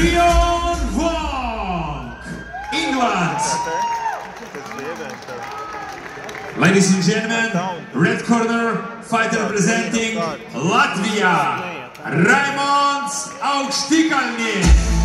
Rion Wong, England. Ladies and gentlemen, red corner fighter representing Latvia, Raimond Augstikalnis.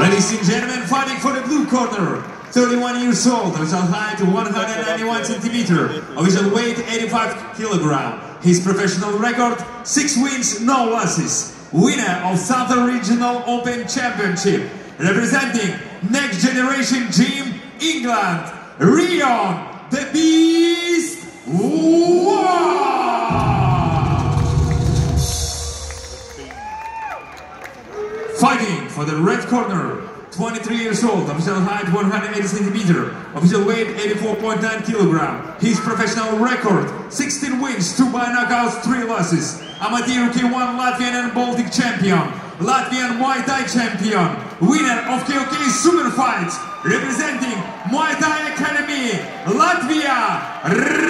Ladies and gentlemen, fighting for the blue corner, 31 years old, official height of 191 centimeter, official weight 85 kilogram. His professional record, 6 wins, no losses. Winner of Southern Regional Open Championship, representing Next Generation Gym England, Rion, the Beast, Wong! Fighting for the red corner, 23 years old, official height 180 centimeter, official weight 84.9 kilogram. His professional record, 16 wins, 2 by knockouts, 3 losses. Amateur K1 Latvian and Baltic champion, Latvian Muay Thai champion, winner of KOK Super Fights, representing Muay Thai Academy, Latvia,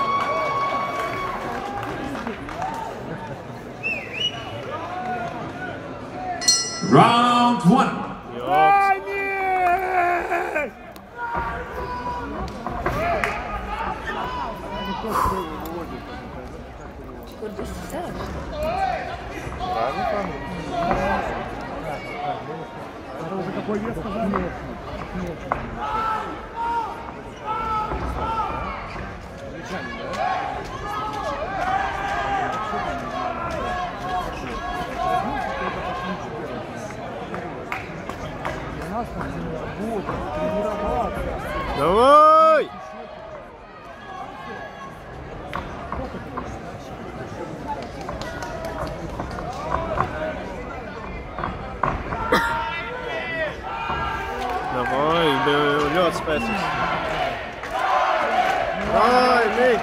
Ай, нет! Это уже какой вес сказали? peças. Vai, Mick!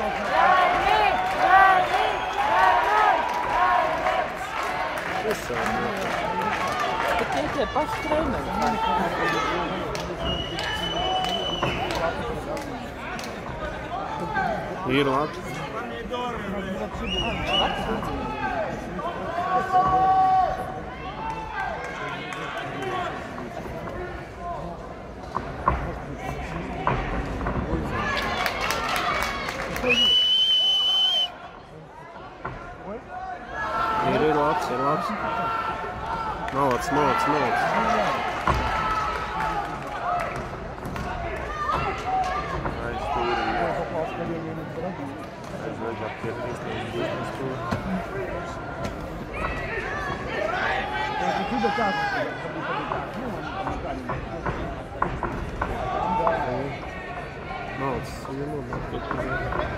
Porque é para os treinos. Ir lá. Молодец, молодец, молодец. Молодец, ему надо.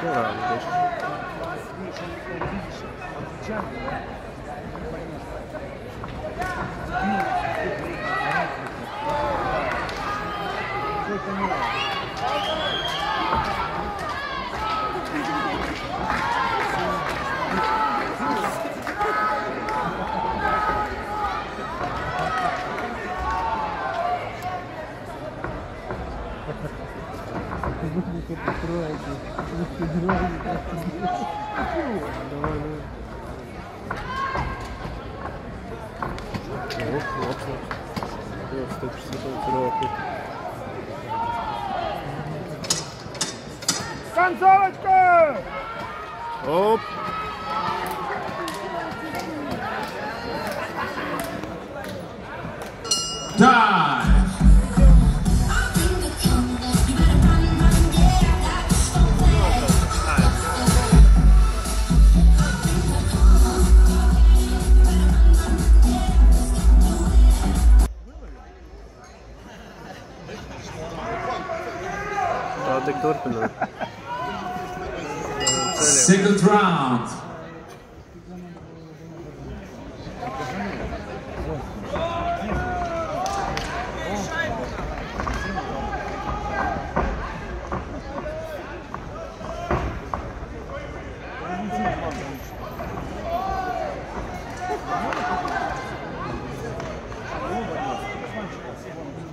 Здорово, конечно. Boske! Hop. Daar! Dorpelo. Second round.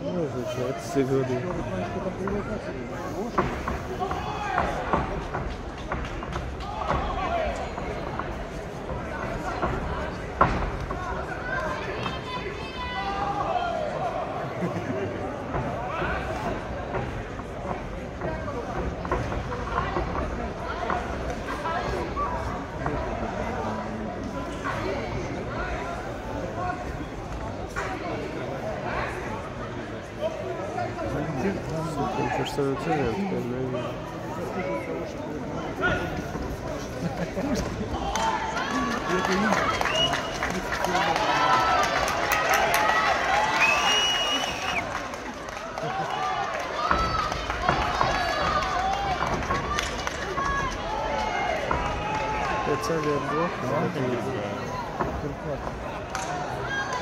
Может, это что на цене Целый блок, да? Прикольно.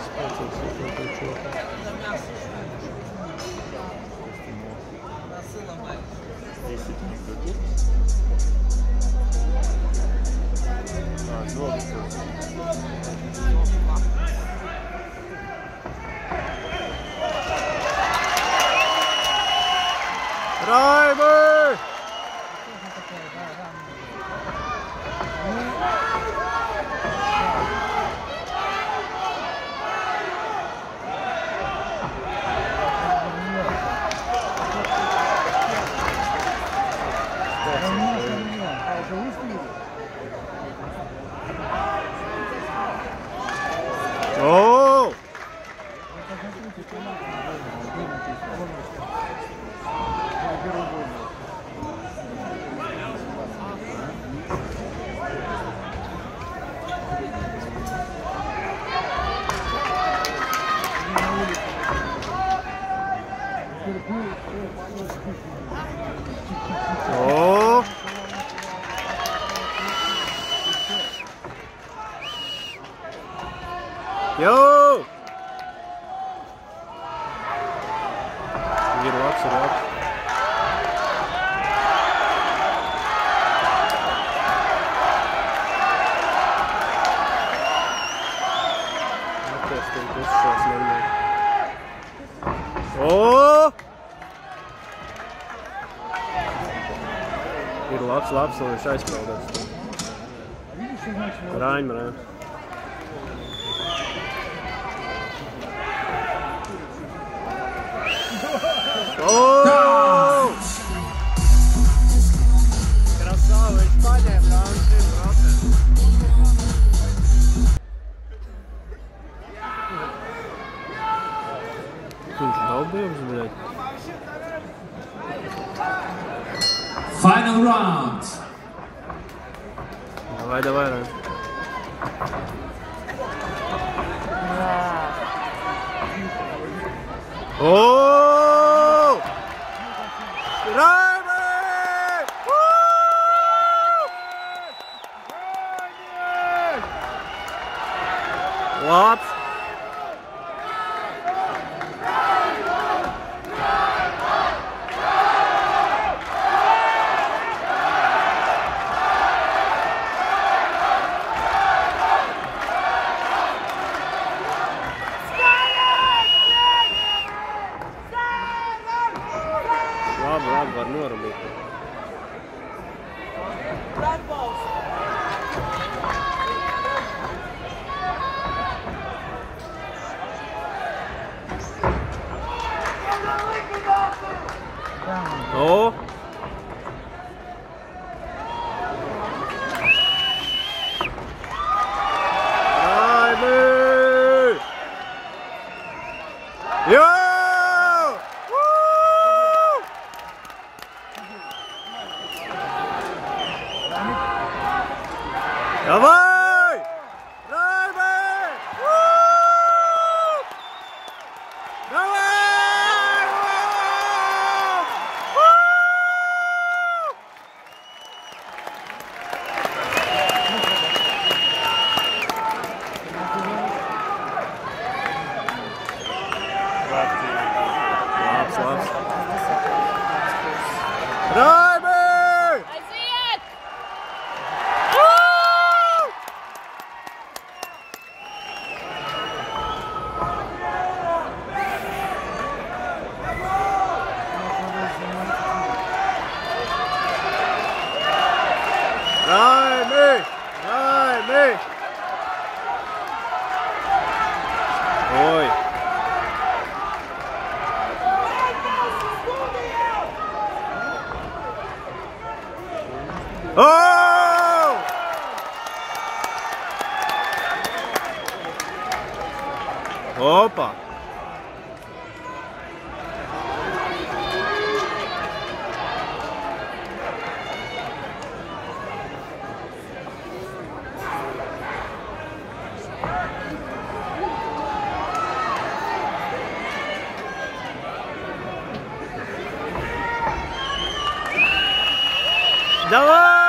Спать, все это чувак. 10 никаких. А, звездочка. Райба! boxer up. O! Ir labs, labs, lai viņš aizpildās. Raimrēm. Yeah. Oh! Remy! Woo! What? Опа! Давай!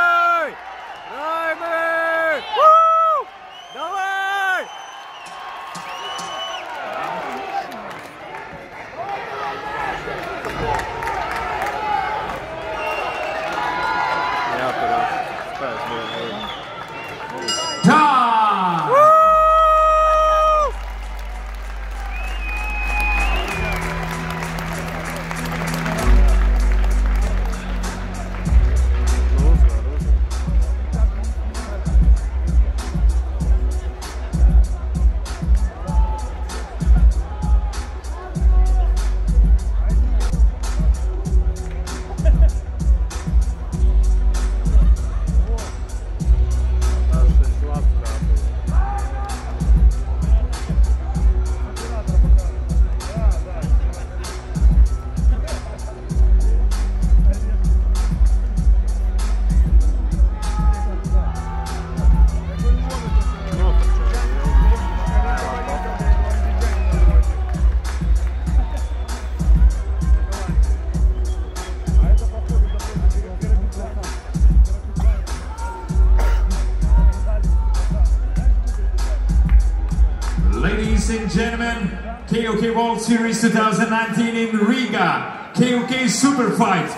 Ladies and gentlemen, KOK World Series 2019 in Riga, KOK Super Fight.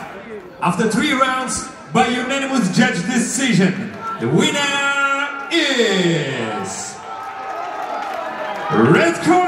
After three rounds, by unanimous judge decision, the winner is Red Corner.